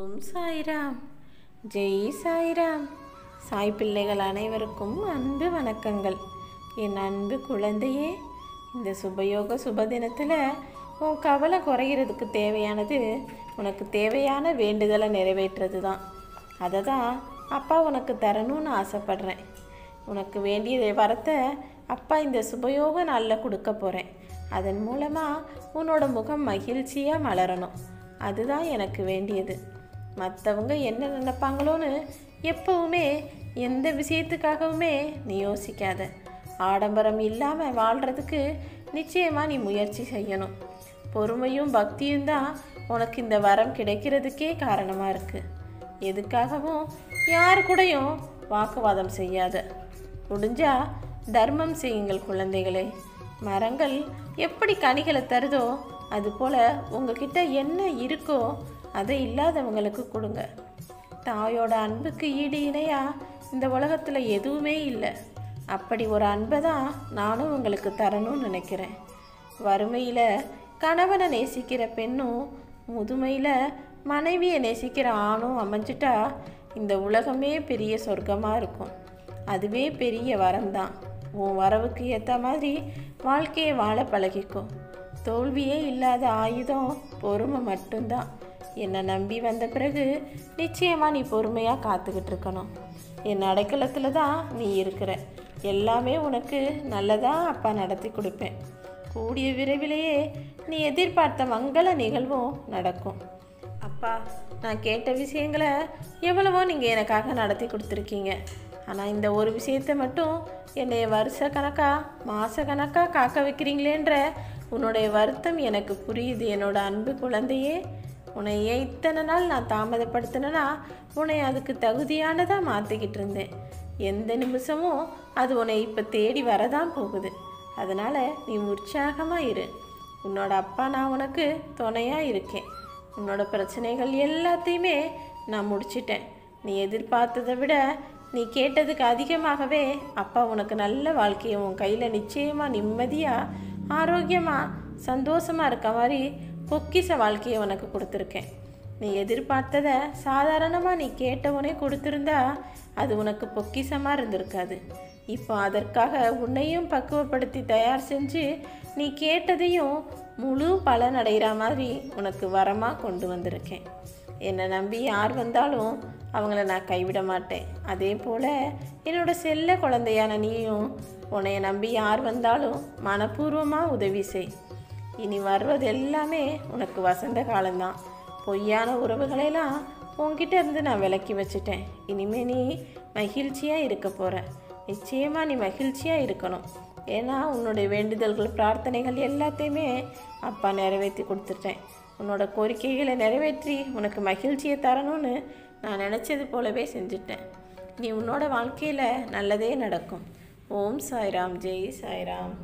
ஓம் சாய்ராம். ஜெய் சாய்ராம். சாய் பிள்ளைகள் அனைவருக்கும் அன்பு வணக்கங்கள். என் அன்பு குழந்தையே இந்த சுபயோக சுபதினத்தில் உன் கவலை குறையிறதுக்கு தேவையானது உனக்கு தேவையான வேண்டுதலை நிறைவேற்றுறது தான் அதை தான் அப்பா உனக்கு தரணும்னு ஆசைப்பட்றேன். உனக்கு வேண்டிய வரத்தை அப்பா இந்த சுபயோக நாளில் கொடுக்க போகிறேன் அதன் மூலமாக உன்னோட முகம் மகிழ்ச்சியாக மலரணும். அதுதான் எனக்கு வேண்டியது. மற்றவங்க என்ன நினைப்பாங்களோன்னு எப்பவுமே எந்த விஷயத்துக்காகவுமே நீ யோசிக்காத. ஆடம்பரம் இல்லாமல் வாழ்கிறதுக்கு நிச்சயமாக நீ முயற்சி செய்யணும். பொறுமையும் பக்தியும் தான் உனக்கு இந்த வரம் கிடைக்கிறதுக்கே காரணமாக இருக்குது எதுக்காகவும் யார் கூடயும் வாக்குவாதம் செய்யாத. முடிஞ்சா தர்மம் செய்யுங்கள் குழந்தைகளே. மரங்கள் எப்படி கனிகளை தருதோ அதுபோல் உங்ககிட்ட என்ன இருக்கோ அதை இல்லாதவங்களுக்கு கொடுங்க. தாயோட அன்புக்கு ஈடு இணையா இந்த உலகத்தில் எதுவுமே இல்லை. அப்படி ஒரு அன்பை தான் நானும் உங்களுக்கு தரணும்னு நினைக்கிறேன். வறுமையில் கணவனை நேசிக்கிற பெண்ணும் முதுமையில் மனைவியை நேசிக்கிற ஆணும் அமைஞ்சிட்டா இந்த உலகமே பெரிய சொர்க்கமாக இருக்கும். அதுவே பெரிய வரம்தான். உன் வரவுக்கு ஏற்ற மாதிரி வாழ்க்கையை வாழ பழகிக்கும் தோல்வியே இல்லாத ஆயுதம் பொறுமை மட்டும்தான். என்னை நம்பி வந்த பிறகு நிச்சயமாக நீ பொறுமையாக காத்துக்கிட்டு இருக்கணும். என் அடைக்கலத்தில் தான் நீ இருக்கிற. எல்லாமே உனக்கு நல்லதாக அப்பா நடத்தி கொடுப்பேன். கூடிய விரைவிலேயே நீ எதிர்பார்த்த மங்கள நிகழ்வும் நடக்கும். அப்பா நான் கேட்ட விஷயங்களை எவ்வளவோ நீங்கள் எனக்காக நடத்தி கொடுத்துருக்கீங்க. ஆனால் இந்த ஒரு விஷயத்தை மட்டும் என்னை வருஷ கணக்காக மாத கணக்காக காக்க வைக்கிறீங்களேன்ற உன்னுடைய வருத்தம் எனக்கு புரியுது. என்னோட அன்பு குழந்தையே உன்னை ஏன் இத்தனை நாள் நான் தாமதப்படுத்தினேன்னா உன்னை அதுக்கு தகுதியானதாக மாற்றிக்கிட்டு இருந்தேன். எந்த நிமிஷமும் அது உன்னை இப்போ தேடி வரதான் போகுது. அதனால் நீ உற்சாகமாக இரு. உன்னோட அப்பா நான் உனக்கு துணையாக இருக்கேன். உன்னோட பிரச்சனைகள் எல்லாத்தையுமே நான் முடிச்சிட்டேன். நீ எதிர்பார்த்ததை விட நீ கேட்டதுக்கு அதிகமாகவே அப்பா உனக்கு நல்ல வாழ்க்கையை உன் கையில் நிச்சயமாக நிம்மதியாக ஆரோக்கியமாக சந்தோஷமாக இருக்க மாதிரி பொக்கிச வாழ்க்கையை உனக்கு கொடுத்துருக்கேன். நீ எதிர்பார்த்ததை சாதாரணமாக நீ கேட்டவனே கொடுத்துருந்தா அது உனக்கு பொக்கிசமாக இருந்திருக்காது. இப்போ அதற்காக உன்னையும் பக்குவப்படுத்தி தயார் செஞ்சு நீ கேட்டதையும் முழு பலன் அடைகிற மாதிரி உனக்கு வரமாக கொண்டு வந்திருக்கேன். என்னை நம்பி யார் வந்தாலும் அவங்கள நான் கைவிட மாட்டேன். அதே போல் என்னோட செல்ல குழந்தையான நீயும் உன்னைய நம்பி யார் வந்தாலும் மனப்பூர்வமாக உதவி செய். இனி வருவது எல்லாமே உனக்கு வசந்த காலம்தான். பொய்யான உறவுகளையெல்லாம் உன்கிட்ட இருந்து நான் விலக்கி வச்சுட்டேன். இனிமே நீ மகிழ்ச்சியாக இருக்க போகிற நிச்சயமாக நீ மகிழ்ச்சியாக இருக்கணும். ஏன்னா உன்னுடைய வேண்டுதல்கள் பிரார்த்தனைகள் எல்லாத்தையுமே அப்பா நிறைவேற்றி கொடுத்துட்டேன். உன்னோட கோரிக்கைகளை நிறைவேற்றி உனக்கு மகிழ்ச்சியை தரணும்னு நான் நினச்சது போலவே செஞ்சுட்டேன். நீ உன்னோட வாழ்க்கையில் நல்லதே நடக்கும். ஓம் சாய்ராம். ஜெய் சாய்ராம்.